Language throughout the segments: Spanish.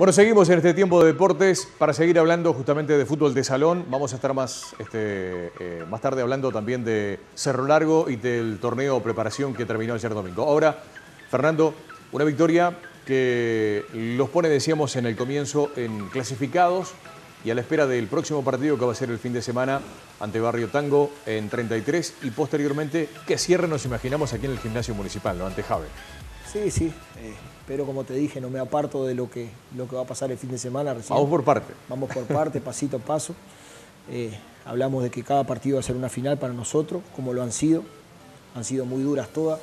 Bueno, seguimos en este tiempo de deportes para seguir hablando justamente de fútbol de salón. Vamos a estar más, este, eh, más tarde hablando también de Cerro Largo y del torneo de preparación que terminó ayer domingo. Ahora, Fernando, una victoria que los pone, decíamos en el comienzo, en clasificados y a la espera del próximo partido que va a ser el fin de semana ante Barrio Tango en 33 y posteriormente que cierre nos imaginamos aquí en el gimnasio municipal, ¿no? ante Jave. Sí, sí. Eh, pero como te dije, no me aparto de lo que, lo que va a pasar el fin de semana. Recién. Vamos por parte. Vamos por parte, pasito a paso. Eh, hablamos de que cada partido va a ser una final para nosotros, como lo han sido. Han sido muy duras todas.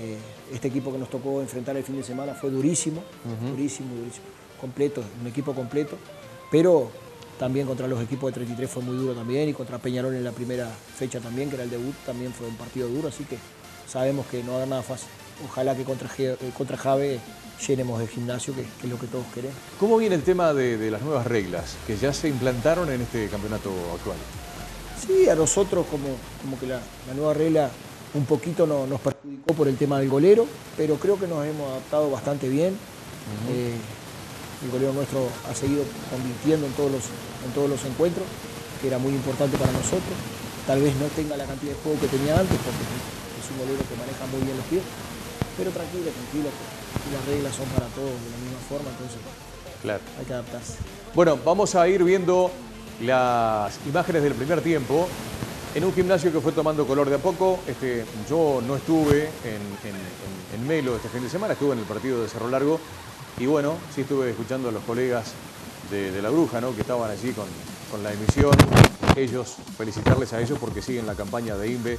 Eh, este equipo que nos tocó enfrentar el fin de semana fue durísimo, durísimo, durísimo. Completo, un equipo completo. Pero también contra los equipos de 33 fue muy duro también y contra Peñarol en la primera fecha también, que era el debut, también fue un partido duro. Así que sabemos que no va a haber nada fácil ojalá que contra, eh, contra Jave llenemos el gimnasio, que, es lo que todos queremos. ¿Cómo viene el tema de, las nuevas reglas que ya se implantaron en este campeonato actual? Sí, a nosotros como, como que la, nueva regla un poquito nos perjudicó por el tema del golero, pero creo que nos hemos adaptado bastante bien. Eh, el golero nuestro ha seguido convirtiendo en todos, los, en todos los encuentros, que era muy importante para nosotros. Tal vez no tenga la cantidad de juego que tenía antes, porque es un golero que maneja muy bien los pies, pero tranquilo, tranquilo, que las reglas son para todos de la misma forma, entonces claro. hay que adaptarse. Bueno, vamos a ir viendo las imágenes del primer tiempo en un gimnasio que fue tomando color de a poco. Este, yo no estuve en, Melo este fin de semana, estuve en el partido de Cerro Largo y bueno, sí estuve escuchando a los colegas de, La Bruja, ¿no? que estaban allí con, con la emisión. Ellos, felicitarles a ellos porque siguen la campaña de INVE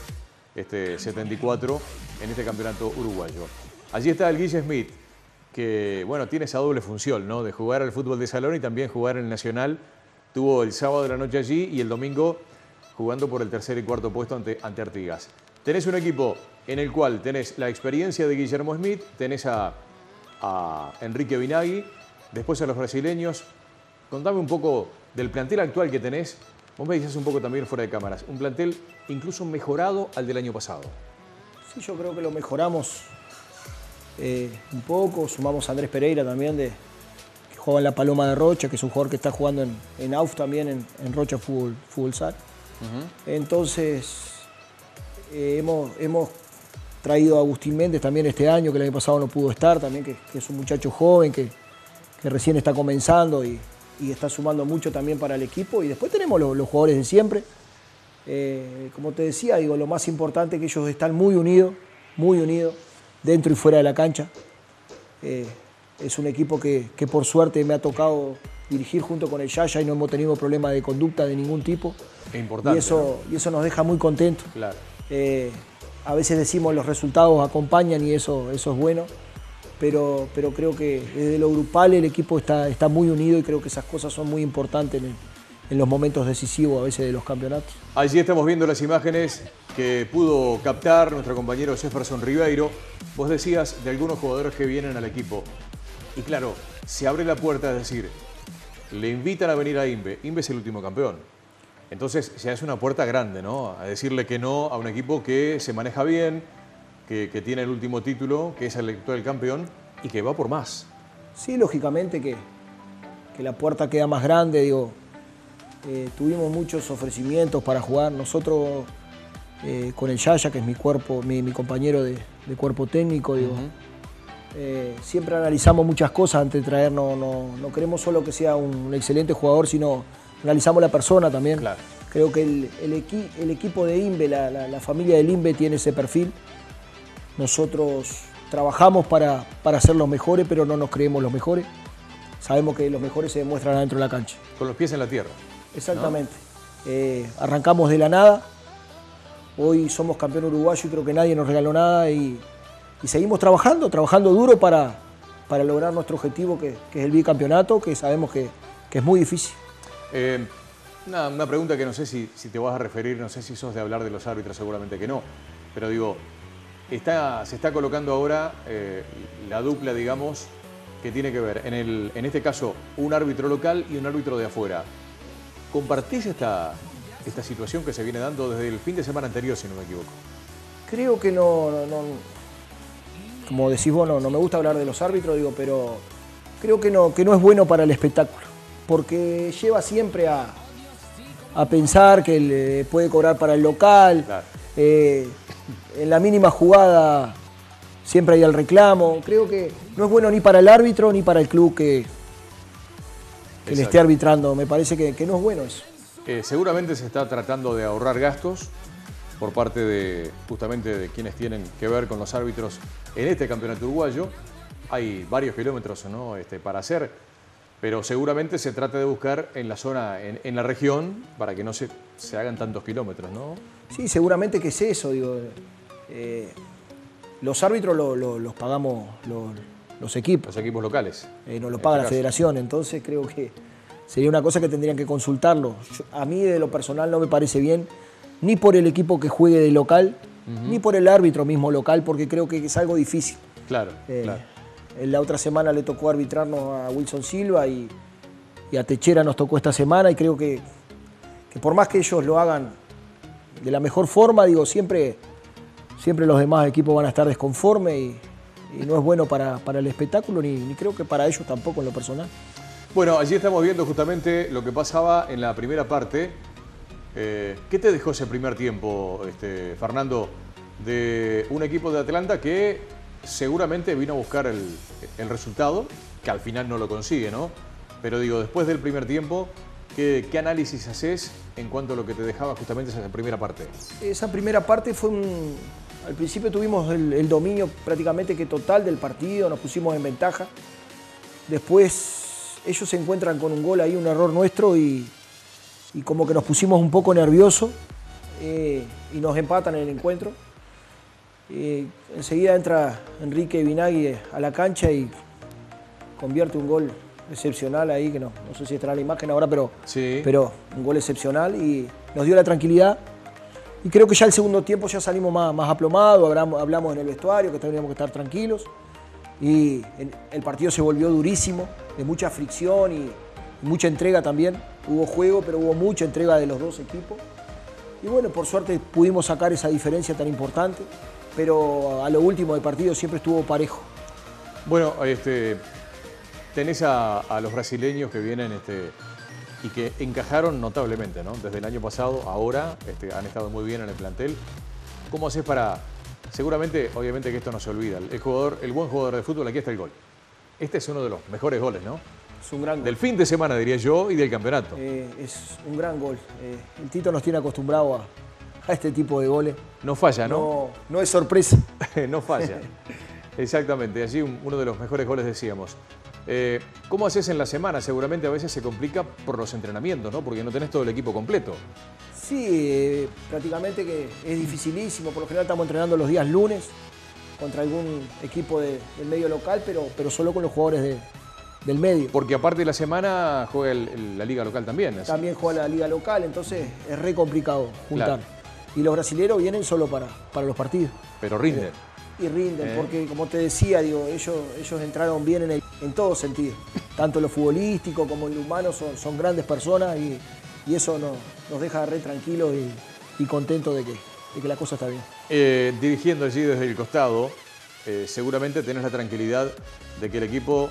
este 74 en este campeonato uruguayo. Allí está el Guille Smith, que bueno, tiene esa doble función, ¿no? De jugar al fútbol de salón y también jugar en el Nacional. Tuvo el sábado de la noche allí y el domingo jugando por el tercer y cuarto puesto ante, ante Artigas. Tenés un equipo en el cual tenés la experiencia de Guillermo Smith, tenés a, a Enrique Binagui, después a los brasileños. Contame un poco del plantel actual que tenés Vos me dices un poco también fuera de cámaras, un plantel incluso mejorado al del año pasado. Sí, yo creo que lo mejoramos eh, un poco. Sumamos a Andrés Pereira también, de, que juega en la Paloma de Rocha, que es un jugador que está jugando en, AUF también, en, Rocha Fútbol, Fútbol Entonces, eh, hemos, hemos traído a Agustín Méndez también este año, que el año pasado no pudo estar, también que, es un muchacho joven, que, que recién está comenzando y, y está sumando mucho también para el equipo. Y después tenemos los, jugadores de siempre. Eh, como te decía, digo, lo más importante es que ellos están muy unidos, muy unidos, dentro y fuera de la cancha. Eh, es un equipo que, por suerte me ha tocado dirigir junto con el Yaya y no hemos tenido problemas de conducta de ningún tipo. Es importante. Y eso, y eso nos deja muy contentos. Claro. Eh, a veces decimos los resultados acompañan y eso, eso es bueno pero, pero creo que desde lo grupal el equipo está, está muy unido y creo que esas cosas son muy importantes en, los momentos decisivos a veces de los campeonatos. Allí estamos viendo las imágenes que pudo captar nuestro compañero Jefferson Ribeiro. Vos decías de algunos jugadores que vienen al equipo. Y claro, se abre la puerta, es decir, le invitan a venir a Inve. Inve es el último campeón. Entonces se hace una puerta grande, ¿no? A decirle que no a un equipo que se maneja bien, que, tiene el último título, que es el actual campeón, y que va por más. Sí, lógicamente que, que la puerta queda más grande, digo. Eh, tuvimos muchos ofrecimientos para jugar. Nosotros eh, con el Yaya, que es mi cuerpo, mi, compañero de, cuerpo técnico, digo, eh, siempre analizamos muchas cosas antes de traernos. No, no, queremos solo que sea un, excelente jugador, sino analizamos la persona también. Creo que el, el, equipo de INVE, la, la, familia del INVE tiene ese perfil. Nosotros trabajamos para, para ser los mejores, pero no nos creemos los mejores. Sabemos que los mejores se demuestran adentro de la cancha. Con los pies en la tierra. Exactamente. Eh, arrancamos de la nada. Hoy somos campeón uruguayo y creo que nadie nos regaló nada y, seguimos trabajando, trabajando duro para, para lograr nuestro objetivo que, es el bicampeonato, que sabemos que, es muy difícil. Eh, una, pregunta que no sé si, si, te vas a referir, no sé si sos de hablar de los árbitros, seguramente que no, pero digo, se está colocando ahora eh, la dupla, digamos, que tiene que ver, en, el, en este caso, un árbitro local y un árbitro de afuera. ¿Compartís esta, esta situación que se viene dando desde el fin de semana anterior, si no me equivoco? Creo que no, como decís vos, no, me gusta hablar de los árbitros, digo, pero creo que no, que no es bueno para el espectáculo, porque lleva siempre a, a pensar que le puede cobrar para el local. Claro. Eh, en la mínima jugada siempre hay el reclamo. Creo que no es bueno ni para el árbitro ni para el club que, que le esté arbitrando. Me parece que, que no es bueno eso. Eh, seguramente se está tratando de ahorrar gastos por parte de justamente de quienes tienen que ver con los árbitros en este campeonato uruguayo. Hay varios kilómetros ¿no? este, para hacer, pero seguramente se trata de buscar en la zona, en, en la región, para que no se, se hagan tantos kilómetros, ¿no? Sí, seguramente que es eso. Digo, Eh, los árbitros lo- lo- los pagamos los, los equipos, Los equipos locales. eh, nos lo En paga este la federación, entonces creo que sería una cosa que tendrían que consultarlo. Yo- a mí de lo personal no me parece bien, ni por el equipo que juegue de local, ni por el árbitro mismo local, porque creo que es algo difícil. Claro, Eh, claro. La otra semana le tocó arbitrarnos a Wilson Silva y, a Techera nos tocó esta semana y creo que, que por más que ellos lo hagan de la mejor forma, digo, siempre, siempre los demás equipos van a estar desconformes y, no es bueno para, para el espectáculo ni, ni creo que para ellos tampoco en lo personal. Bueno, allí estamos viendo justamente lo que pasaba en la primera parte. Eh, ¿Qué te dejó ese primer tiempo, este, Fernando, de un equipo de Atlanta que seguramente vino a buscar el, el resultado, que al final no lo consigue, ¿no? Pero digo, después del primer tiempo, ¿qué, qué análisis haces en cuanto a lo que te dejaba justamente esa primera parte? Esa primera parte fue un... Al principio tuvimos el, dominio prácticamente que total del partido, nos pusimos en ventaja. Después ellos se encuentran con un gol ahí, un error nuestro y, y como que nos pusimos un poco nerviosos eh, y nos empatan en el encuentro. Eh, enseguida entra Enrique Vinagui a la cancha y convierte un gol excepcional ahí, que no, no sé si estará la imagen ahora, pero, Sí. pero un gol excepcional y nos dio la tranquilidad. Y creo que ya el segundo tiempo ya salimos más, más aplomados, hablamos, hablamos en el vestuario que teníamos que estar tranquilos. Y el partido se volvió durísimo, de mucha fricción y mucha entrega también. Hubo juego, pero hubo mucha entrega de los dos equipos. Y bueno, por suerte pudimos sacar esa diferencia tan importante, pero a lo último del partido siempre estuvo parejo. Bueno, este, tenés a, a los brasileños que vienen este, y que encajaron notablemente, ¿no? Desde el año pasado, ahora este, han estado muy bien en el plantel. ¿Cómo haces para.? Seguramente, obviamente que esto no se olvida. El jugador, el buen jugador de fútbol, aquí está el gol. Este es uno de los mejores goles, ¿no? Es un gran gol. Del fin de semana, diría yo, y del campeonato. Eh, es un gran gol. Eh, el Tito nos tiene acostumbrado a, a este tipo de goles. No falla, ¿no? No, no es sorpresa. no falla. Exactamente, allí un- uno de los mejores goles decíamos. Eh, ¿Cómo haces en la semana? Seguramente a veces se complica por los entrenamientos, ¿no? Porque no tenés todo el equipo completo. Sí, eh, prácticamente que es dificilísimo. Por lo general estamos entrenando los días lunes contra algún equipo de- del medio local, pero, pero solo con los jugadores de- del medio. Porque aparte de la semana juega el- el- la liga local también. así. También juega la liga local, entonces es re complicado juntar. Claro. Y los brasileros vienen solo para, para los partidos. Pero rinde. Y rinden, Eh. porque como te decía, digo, ellos, ellos entraron bien en, el- en todo sentido. Tanto lo futbolístico como lo humano son, son grandes personas y, y eso nos, nos deja re tranquilos y, y contentos de que, de que la cosa está bien. Eh, dirigiendo allí desde el costado, eh, seguramente tenés la tranquilidad de que el equipo,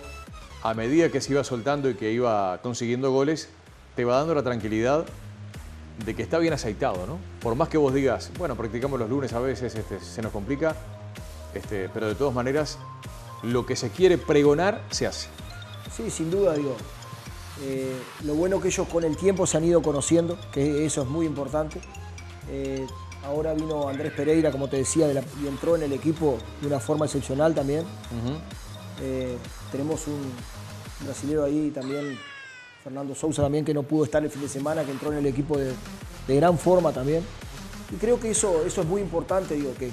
a medida que se iba soltando y que iba consiguiendo goles, te va dando la tranquilidad de que está bien aceitado, ¿no? Por más que vos digas, bueno, practicamos los lunes a veces, este, se nos complica, este, pero de todas maneras, lo que se quiere pregonar se hace. Sí, sin duda, digo. eh, lo bueno que ellos con el tiempo se han ido conociendo, que eso es muy importante. Eh, ahora vino Andrés Pereira, como te decía, de la- y entró en el equipo de una forma excepcional también. Eh, tenemos un brasilero ahí también, Fernando Sousa también, que no pudo estar el fin de semana, que entró en el equipo de, de gran forma también. Y creo que eso, eso es muy importante, digo, que,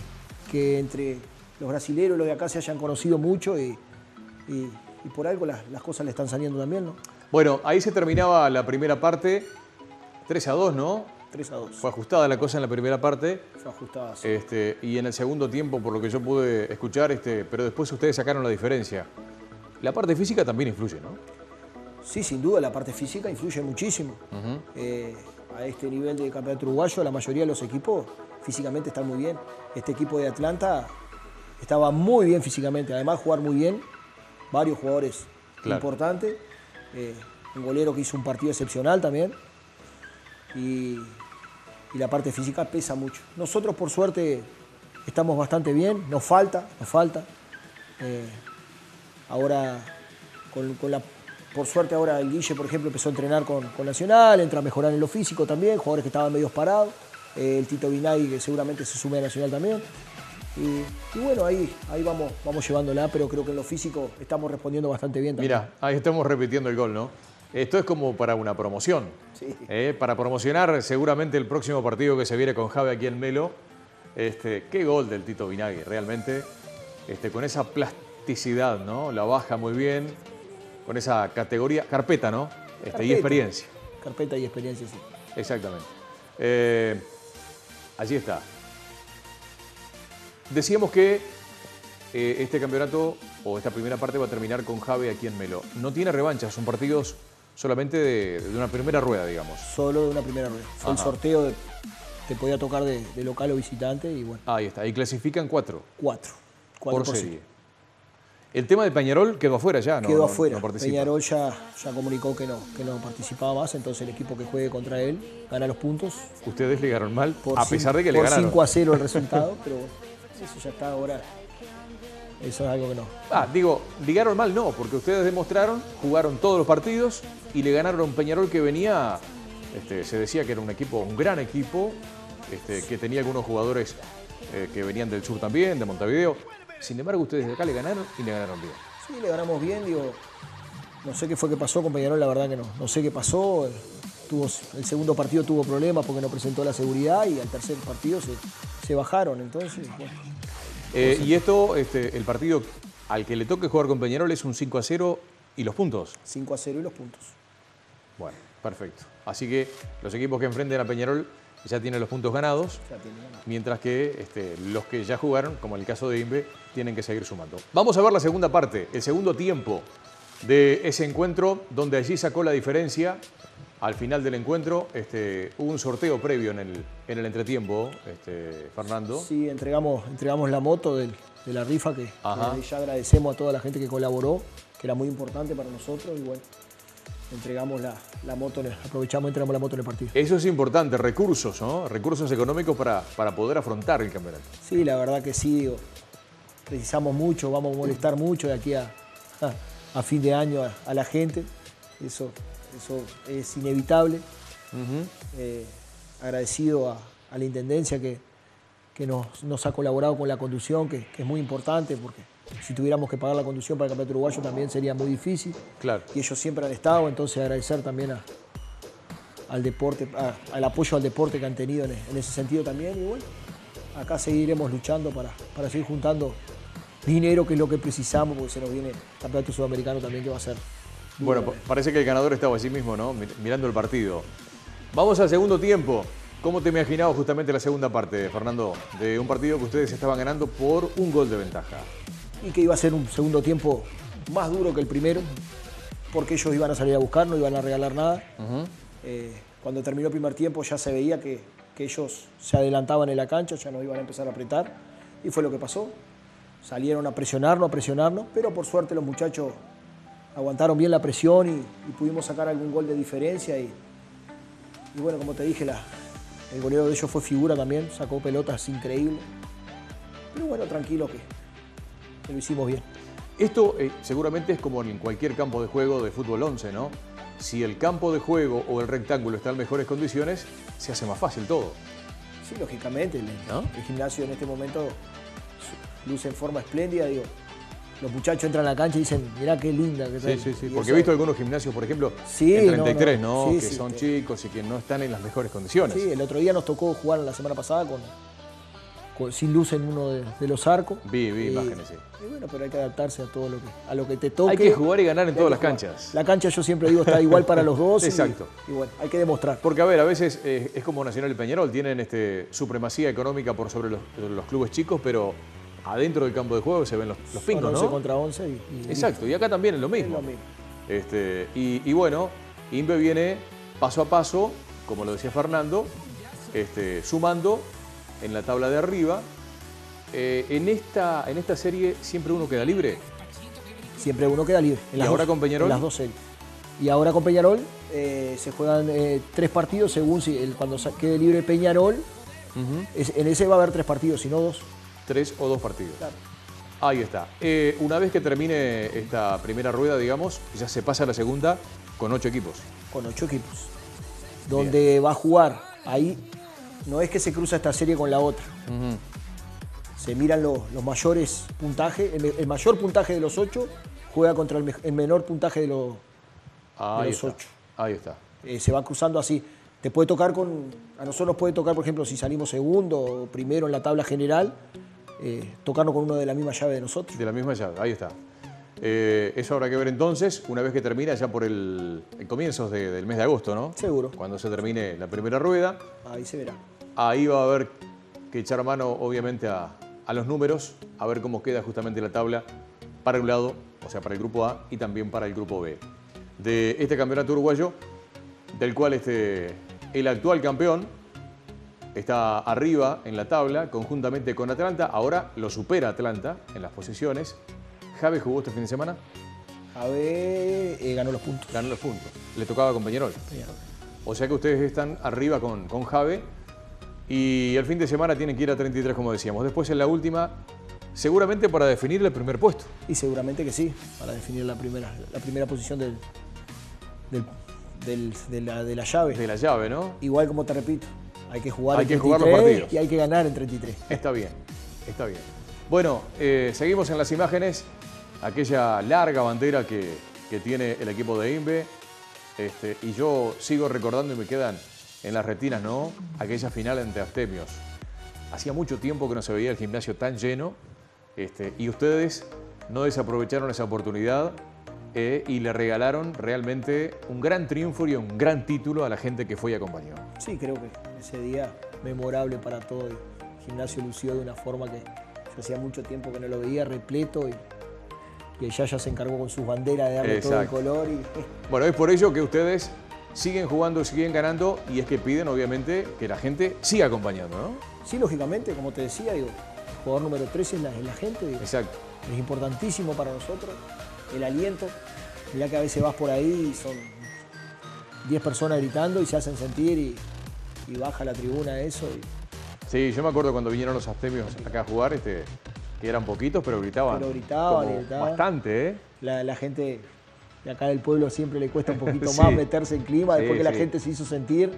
que entre los brasileros y los de acá se hayan conocido mucho y, y- y por algo las, las cosas le están saliendo también, ¿no? Bueno, ahí se terminaba la primera parte, 3 a 2, ¿no? 3 a 2. Fue ajustada la cosa en la primera parte. Fue ajustada. sí. Este, y en el segundo tiempo, por lo que yo pude escuchar, este, pero después ustedes sacaron la diferencia. La parte física también influye, ¿no? Sí, sin duda, la parte física influye muchísimo. Eh, a este nivel de campeonato uruguayo, la mayoría de los equipos físicamente están muy bien. Este equipo de Atlanta estaba muy bien físicamente, además jugar muy bien, varios jugadores importante. Eh, un golero que hizo un partido excepcional también. Y, la parte física pesa mucho. Nosotros, por suerte, estamos bastante bien. Nos falta, nos falta. Eh, ahora, con, la, por suerte, ahora el Guille, por ejemplo, empezó a entrenar con, Nacional, entra a mejorar en lo físico también, jugadores que estaban medio parados. Eh, el Tito Binay, que seguramente se sume a Nacional también. Y, bueno, ahí, ahí vamos, vamos llevándola, pero creo que en lo físico estamos respondiendo bastante bien también. Mira, ahí estamos repitiendo el gol, ¿no? Esto es como para una promoción. Sí. ¿eh? para promocionar seguramente el próximo partido que se viene con Javi aquí en Melo. Este, qué gol del Tito Vinagui, realmente. Este, con esa plasticidad, ¿no? La baja muy bien. Con esa categoría, carpeta, ¿no? Este, y experiencia. Carpeta y experiencia, sí. Exactamente. Eh, allí está. Decíamos que eh, este campeonato o esta primera parte va a terminar con Javi aquí en Melo. No tiene revanchas, son partidos solamente de, una primera rueda, digamos. Solo de una primera rueda. Fue el sorteo de, que podía tocar de, local o visitante y bueno. Ahí está, y clasifican cuatro. Cuatro. cuatro por, serie. El tema de Peñarol quedó afuera ya, ¿no? Quedó afuera. Peñarol ya, ya comunicó que no, que no participaba más, entonces el equipo que juegue contra él gana los puntos. Ustedes ligaron mal, a pesar de que le ganaron. Por 5 a 0 el resultado, pero eso ya está ahora. Eso es algo que no. Ah, digo, ligaron mal no, porque ustedes demostraron, jugaron todos los partidos y le ganaron a un Peñarol que venía, este, se decía que era un equipo, un gran equipo, este, que tenía algunos jugadores eh, que venían del sur también, de Montevideo. Sin embargo, ustedes de acá le ganaron y le ganaron bien. Sí, le ganamos bien, digo, no sé qué fue que pasó con Peñarol, la verdad que no. No sé qué pasó. Tuvo, el segundo partido tuvo problemas porque no presentó la seguridad y al tercer partido se, se bajaron. Entonces, bueno, eh, y esto, este, el partido al que le toque jugar con Peñarol es un 5 a 0 y los puntos. 5 a 0 y los puntos. Bueno, perfecto. Así que los equipos que enfrenten a Peñarol ya tienen los puntos ganados, mientras que este, los que ya jugaron, como en el caso de Imbe, tienen que seguir sumando. Vamos a ver la segunda parte, el segundo tiempo de ese encuentro, donde allí sacó la diferencia al final del encuentro este, hubo un sorteo previo en el, en el entretiempo, este, Fernando. Sí, entregamos, entregamos la moto de la rifa que, ya agradecemos a toda la gente que colaboró, que era muy importante para nosotros y bueno, entregamos la, la moto, aprovechamos y entregamos la moto en el partido. Eso es importante, recursos, ¿no? Recursos económicos para, para poder afrontar el campeonato. Sí, la verdad que sí, precisamos mucho, vamos a molestar mucho de aquí a, a, fin de año a la gente. Eso eso es inevitable. Eh, agradecido a, la Intendencia que, nos, ha colaborado con la conducción, que, es muy importante, porque si tuviéramos que pagar la conducción para el Campeonato Uruguayo también sería muy difícil. Claro. Y ellos siempre han estado, entonces agradecer también al deporte, al apoyo al deporte que han tenido en, ese sentido también. Y bueno, acá seguiremos luchando para, para seguir juntando dinero, que es lo que precisamos, porque se nos viene el Campeonato Sudamericano también, que va a ser bueno, parece que el ganador estaba allí mismo, ¿no? Mirando el partido. Vamos al segundo tiempo. ¿Cómo te imaginabas justamente la segunda parte, Fernando? De un partido que ustedes estaban ganando por un gol de ventaja. Y que iba a ser un segundo tiempo más duro que el primero, porque ellos iban a salir a buscar, no iban a regalar nada. Eh, cuando terminó el primer tiempo ya se veía que, que ellos se adelantaban en la cancha, ya no iban a empezar a apretar. Y fue lo que pasó. Salieron a presionarnos, a presionarnos, pero por suerte los muchachos aguantaron bien la presión y, pudimos sacar algún gol de diferencia. Y, bueno, como te dije, la, el goleo de ellos fue figura también, sacó pelotas increíbles. Pero bueno, tranquilo que, lo hicimos bien. Esto eh, seguramente es como en cualquier campo de juego de fútbol 11, ¿no? Si el campo de juego o el rectángulo está en mejores condiciones, se hace más fácil todo. Sí, lógicamente. El, el gimnasio en este momento luce en forma espléndida. Digo, los muchachos entran a la cancha y dicen, mirá qué linda que Sí, sí, sí, porque he visto algunos gimnasios, por ejemplo, en 33, ¿no? que son chicos y que no están en las mejores condiciones. Sí, el otro día nos tocó jugar la semana pasada con, sin luz en uno de, los arcos. Vi, vi imágenes, sí. Y bueno, pero hay que adaptarse a todo lo que, a lo que te toque. Hay que jugar y ganar en todas las canchas. La cancha yo siempre digo está igual para los dos. Exacto. Y, bueno, hay que demostrar. Porque a ver, a veces eh, es como Nacional y Peñarol, tienen este, supremacía económica por sobre los clubes chicos, pero adentro del campo de juego se ven los, los pingos, 11 contra 11 y, Exacto, y acá también es lo mismo. Este, y, bueno, Inve viene paso a paso, como lo decía Fernando, este, sumando en la tabla de arriba. Eh, en, esta, en esta serie siempre uno queda libre. siempre uno queda libre. ¿Y ahora con Peñarol? En las dos series. Y ahora con Peñarol eh, se juegan eh, tres partidos según si el- cuando quede libre Peñarol. es- en ese va a haber tres partidos, si no dos. Tres o dos partidos. Claro. Ahí está. Eh, una vez que termine esta primera rueda, digamos, ya se pasa a la segunda con ocho equipos. con ocho equipos. Donde va a jugar. Ahí no es que se cruza esta serie con la otra. Se miran los, los mayores puntajes. El, el mayor puntaje de los ocho juega contra el, me- el menor puntaje de los. Ahí los está. ocho. Ahí está. eh, se va cruzando así. Te puede tocar con. A nosotros nos puede tocar, por ejemplo, si salimos segundo o primero en la tabla general, eh, tocarnos con uno de la misma llave de nosotros. De la misma llave, ahí está. Eh, eso habrá que ver entonces, una vez que termina ya por el, el comienzos de- del mes de agosto, ¿no? Seguro. Cuando se termine la primera rueda, Ahí se verá. ahí va a haber que echar mano, obviamente, a, a los números, a ver cómo queda justamente la tabla para un lado, o sea, para el grupo A y también para el grupo B. De este campeonato uruguayo, del cual este, el actual campeón está arriba en la tabla, conjuntamente con Atlanta. Ahora lo supera Atlanta en las posiciones. Javi jugó este fin de semana, Javé eh, ganó los puntos. ganó los puntos. Le tocaba con Peñarol. O sea que ustedes están arriba con, con Jave y el fin de semana tienen que ir a 33, como decíamos. Después en la última, seguramente para definir el primer puesto. Y seguramente que sí, para definir la primera, la primera posición del, del- del- de, la, de la llave. De la llave, ¿no? Igual como te repito, hay que jugar Hay que jugar los 33 partidos. y hay que ganar en 33. Está bien, está bien. Bueno, eh, seguimos en las imágenes. Aquella larga bandera que, que tiene el equipo de Inve. Este, y yo sigo recordando y me quedan en las retinas, ¿no? Aquella final ante Astemios. Hacía mucho tiempo que no se veía el gimnasio tan lleno. Este, y ustedes no desaprovecharon esa oportunidad eh, y le regalaron realmente un gran triunfo y un gran título a la gente que fue y acompañó. Sí, creo que ese día memorable para todo. El gimnasio lució de una forma que yo hacía mucho tiempo que no lo veía, repleto. Y, y el Yaya se encargó con sus banderas de darle todo el color. Y, Bueno, es por ello que ustedes siguen jugando, siguen ganando y es que piden obviamente que la gente siga acompañando, ¿no? sí, lógicamente, como te decía, digo, el jugador número 13 es la, es la gente. digo. Exacto. Es importantísimo para nosotros el aliento. Mirá que a veces vas por ahí y son 10 personas gritando y se hacen sentir y, y baja la tribuna eso. y- Sí, yo me acuerdo cuando vinieron los astemios acá a jugar, este, que eran poquitos, pero gritaban. Pero gritaban, como gritaban. Bastante, ¿eh? la, la gente de acá del pueblo siempre le cuesta un poquito Sí. más meterse en clima. Sí, Después que la gente se hizo sentir,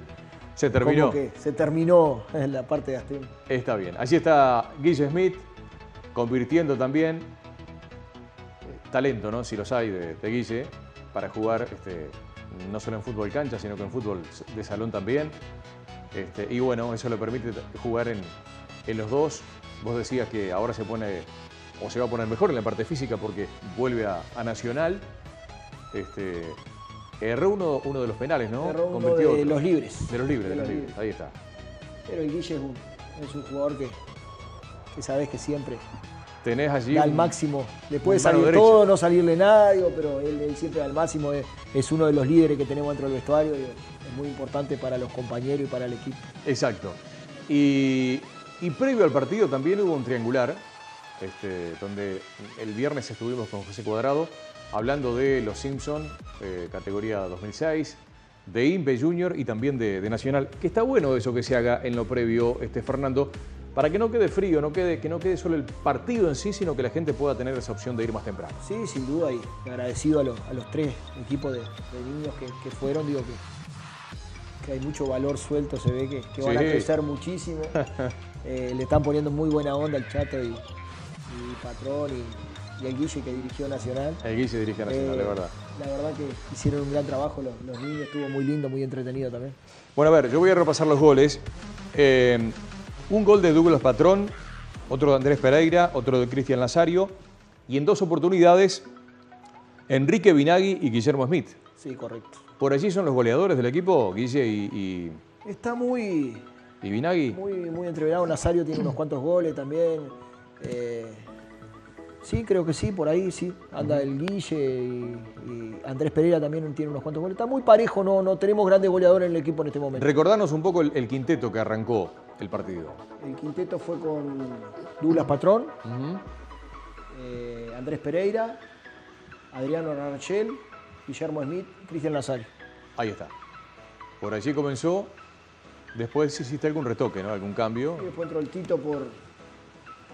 Se terminó. como que se terminó en la parte de Astem. Está bien. Allí está Guille Smith, convirtiendo también. Talento, ¿no? Si los hay de, de Guille, para jugar este, no solo en fútbol cancha, sino que en fútbol de salón también. Este, y bueno, eso le permite jugar en, en los dos. Vos decías que ahora se pone, o se va a poner mejor en la parte física porque vuelve a, a Nacional. Este, erró uno, uno de los penales, ¿no? Erró uno Convirtió de otro. los libres. De los libres, de, los libres. Ahí está. Pero el Guille es un, es un jugador que, que sabes que siempre Tenés allí. da al máximo. Le puede salir derecha. todo, no salirle nada, digo, pero él, él siempre da al máximo. Es, es uno de los líderes que tenemos dentro del vestuario. digo, es muy importante para los compañeros y para el equipo. Exacto. Y, y previo al partido también hubo un triangular, este, donde el viernes estuvimos con José Cuadrado hablando de los Simpson, eh, categoría 2006, de Impe Junior y también de, de Nacional. Que está bueno eso que se haga en lo previo, este, Fernando, para que no quede frío, no quede, que no quede solo el partido en sí, sino que la gente pueda tener esa opción de ir más temprano. Sí, sin duda, y agradecido a los, a los tres equipos de, de niños que, que fueron, digo que, que hay mucho valor suelto, se ve que, que van a crecer muchísimo. Eh, le están poniendo muy buena onda el Chato y, y Patrón y, y el Guille que dirigió Nacional. El Guille dirige Nacional, Eh, de verdad. La verdad que hicieron un gran trabajo los, los niños, estuvo muy lindo, muy entretenido también. Bueno, a ver, yo voy a repasar los goles. Eh, un gol de Douglas Patrón, otro de Andrés Pereira, otro de Cristian Lazario y en dos oportunidades Enrique Binagui y Guillermo Smith. Sí, correcto. Por allí son los goleadores del equipo, Guille y, Está muy, y, y Binagui. muy, muy entreverado. Nazario tiene unos cuantos goles también. Eh, sí, creo que sí, por ahí sí. Anda el Guille y, y Andrés Pereira también tiene unos cuantos goles. Está muy parejo, no, no tenemos grandes goleadores en el equipo en este momento. Recordanos un poco el, el quinteto que arrancó el partido. El quinteto fue con Douglas Patrón, eh, Andrés Pereira, Adriano Rachel, Guillermo Smith, Cristian Nazario. Ahí está. Por allí comenzó. Después hiciste algún retoque, ¿no? Algún cambio. Y después entró el Tito por,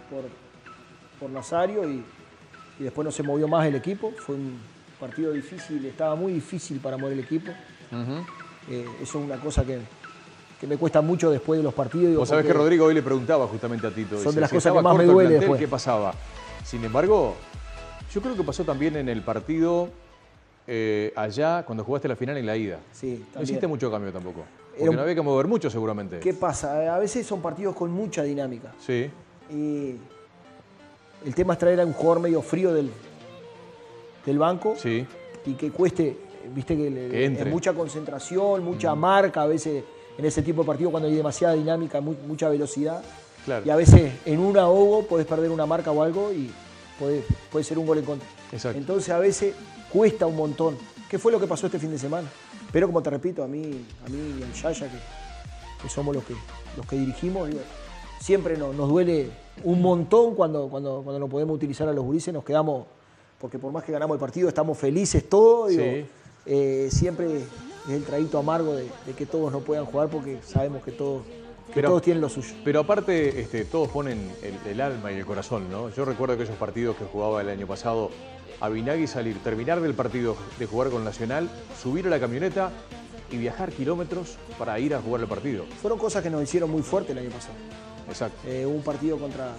por, por Nazario y, y después no se movió más el equipo. Fue un partido difícil, estaba muy difícil para mover el equipo. Eh, eso es una cosa que, que me cuesta mucho después de los partidos. Vos sabés que Rodrigo hoy le preguntaba justamente a Tito. Son dice, de las si cosas que más me duele plantel, después. ¿Qué pasaba? Sin embargo, yo creo que pasó también en el partido eh, allá cuando jugaste la final en la ida. Sí, No también. hiciste mucho cambio tampoco. Porque un- no había que mover mucho seguramente. ¿Qué pasa? A veces son partidos con mucha dinámica. Sí. Y el tema es traer a un jugador medio frío del, del banco Sí. y que cueste, viste que, le- Que es mucha concentración, mucha marca, a veces en ese tipo de partido cuando hay demasiada dinámica, mu- mucha velocidad. Claro. Y a veces en un ahogo puedes perder una marca o algo y puede, puede ser un gol en contra. Exacto. Entonces a veces cuesta un montón. ¿Qué fue lo que pasó este fin de semana? Pero como te repito, a mí, a mí y al Yaya, que, que somos los que, los que dirigimos, digo, siempre nos, nos duele un montón cuando, cuando, cuando no podemos utilizar a los gurises, nos quedamos, porque por más que ganamos el partido, estamos felices todos, digo, Sí. eh, siempre es el traguito amargo de, de que todos no puedan jugar porque sabemos que todos, que Pero- todos tienen lo suyo. Pero aparte, este, todos ponen el, el alma y el corazón, ¿no? Yo recuerdo aquellos partidos que jugaba el año pasado a Vinagui salir, terminar del partido de jugar con Nacional, subir a la camioneta y viajar kilómetros para ir a jugar el partido. Fueron cosas que nos hicieron muy fuerte el año pasado. Exacto. Eh, hubo un partido contra,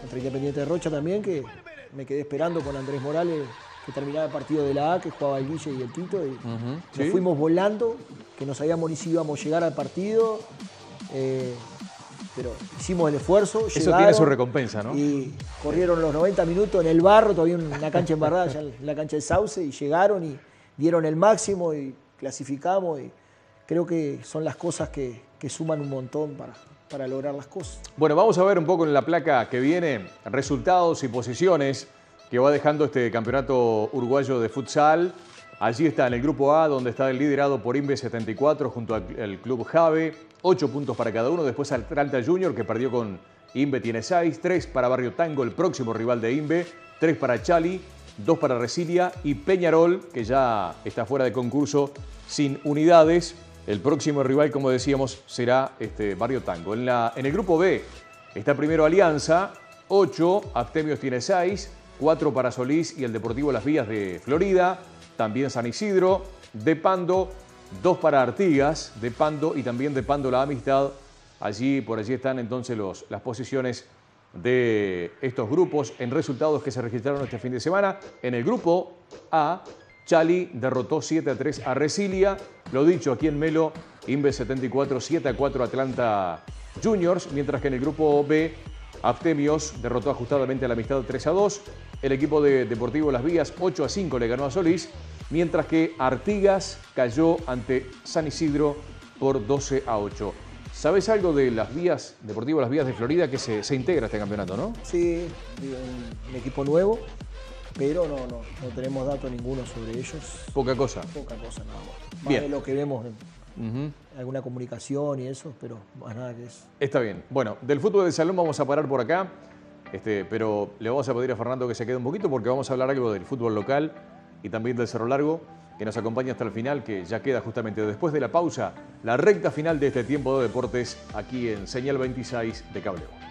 contra Independiente de Rocha también, que me quedé esperando con Andrés Morales que terminara el partido de la A, que jugaba el Guille y el Tito. Y nos sí. fuimos volando, que no sabíamos ni si íbamos a llegar al partido. eh, pero hicimos el esfuerzo. Eso llegaron tiene su recompensa, ¿no? Y corrieron los 90 minutos en el barro, todavía una cancha embarrada, ya en la cancha de Sauce, y llegaron y dieron el máximo y clasificamos. Y creo que son las cosas que, que suman un montón para, para lograr las cosas. Bueno, vamos a ver un poco en la placa que viene resultados y posiciones que va dejando este campeonato uruguayo de futsal. Allí está en el grupo A, donde está el liderado por Inve 74 junto al, club Jave, 8 puntos para cada uno. Después Atlanta Junior, que perdió con Inve, tiene 6, 3 para Barrio Tango, el próximo rival de Inve, 3 para Chali, 2 para Resilia y Peñarol, que ya está fuera de concurso sin unidades. El próximo rival, como decíamos, será este Barrio Tango. En, la, en el grupo B está primero Alianza, 8, Actemios tiene 6, 4 para Solís y el Deportivo Las Vías de Florida, también San Isidro, De Pando, 2 para Artigas, De Pando y también De Pando La Amistad. Allí, por allí están entonces los, las posiciones de estos grupos en resultados que se registraron este fin de semana. En el grupo A, Chali derrotó 7 a 3 a Resilia. Lo dicho, aquí en Melo, Inve 74, 7 a 4 Atlanta Juniors, mientras que en el grupo B, Aptemios derrotó ajustadamente a la Amistad 3 a 2. El equipo de Deportivo Las Vías 8 a 5 le ganó a Solís, mientras que Artigas cayó ante San Isidro por 12 a 8. ¿Sabes algo de las vías, Deportivo Las Vías de Florida, que se, se integra a este campeonato, no? Sí, un, un equipo nuevo, pero no, no, no tenemos datos ninguno sobre ellos. Poca cosa. Poca cosa nada más. Más Bien. de lo que vemos en Alguna comunicación y eso, pero más nada que eso. Está bien. Bueno, del fútbol de salón vamos a parar por acá, este, pero le vamos a pedir a Fernando que se quede un poquito porque vamos a hablar algo del fútbol local y también del Cerro Largo, que nos acompaña hasta el final, que ya queda justamente después de la pausa, la recta final de este tiempo de deportes aquí en Señal 26 de Cableo.